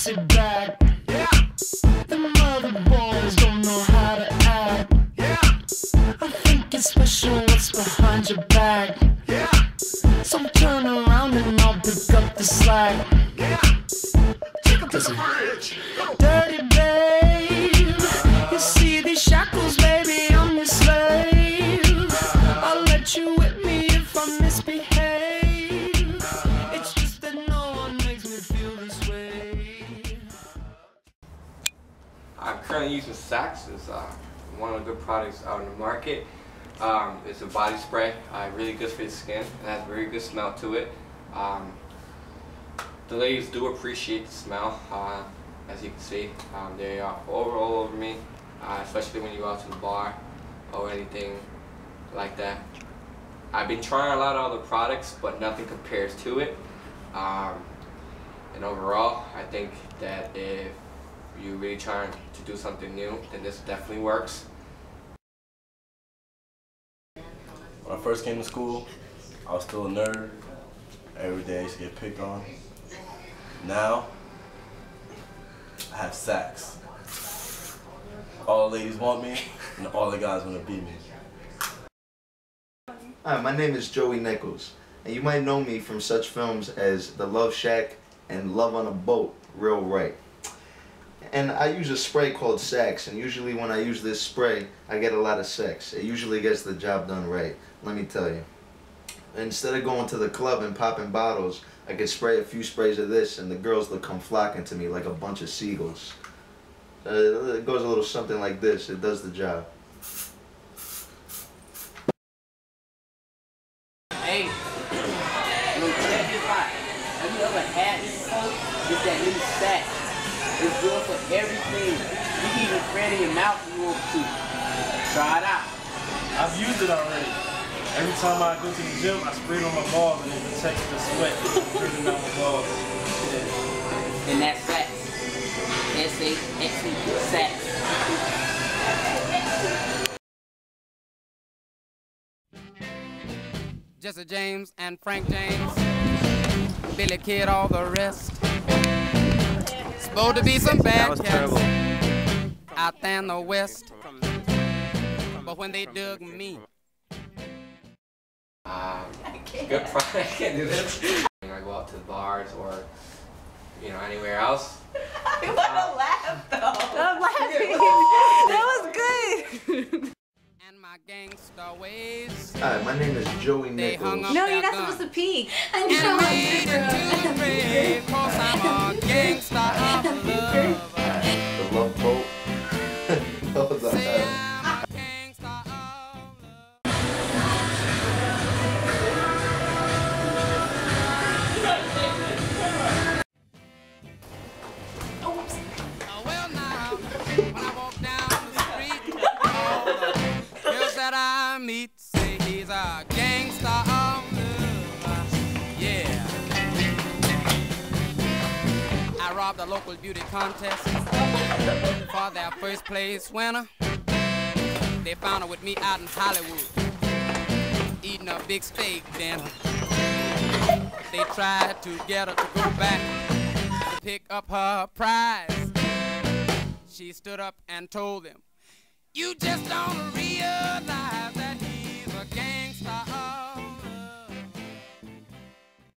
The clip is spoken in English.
sexy back. Yeah. The mother boys don't know how to act. Yeah. I think it's special what's behind your back. Yeah. So turn around and I'll pick up the slack. Yeah. Take up the fridge. Dirty currently using Saxe. It's uh, one of the good products out in the market. Um, it's a body spray, uh, really good for the skin. It has a very good smell to it. Um, the ladies do appreciate the smell, uh, as you can see. Um, they are over all over me, uh, especially when you go out to the bar or anything like that. I've been trying a lot of other products, but nothing compares to it. Um, and overall, I think that if you're really trying to do something new, then this definitely works. When I first came to school, I was still a nerd. Every day I used to get picked on. Now, I have sex. All the ladies want me, and all the guys want to be me. Hi, my name is Joey Nichols, and you might know me from such films as The Love Shack and Love on a Boat, Real Right. And I use a spray called Saxe, and usually when I use this spray, I get a lot of sex. It usually gets the job done right, let me tell you. Instead of going to the club and popping bottles, I could spray a few sprays of this, and the girls will come flocking to me like a bunch of seagulls. Uh, it goes a little something like this. It does the job. Hey, look, check this out. Have you ever had this? It's that new sack. It's good for everything. You can even spray it in your mouth if you want to. Try it out. I've used it already. Every time I go to the gym, I spray it on my balls and it protects the sweat from draining down my balls. Yeah. And that's Saxe. S-A-X-E, Saxe. Jesse James and Frank James, Billy Kid, all the rest. Supposed to be some bad cats out there in the West. But when they dug me, Um, good product. I can't do this. When I go out to the bars or you know anywhere else. I want to laugh though. I'm laughing. that was good. And my ways, Hi, my name is Joey they hung Nichols. No, you're not gun. supposed to pee. I'm And so Say he's a gangster love. Yeah. I robbed a local beauty contest for their first place winner. They found her with me out in Hollywood, eating a big steak dinner. They tried to get her to go back to pick up her prize. She stood up and told them, You just don't realize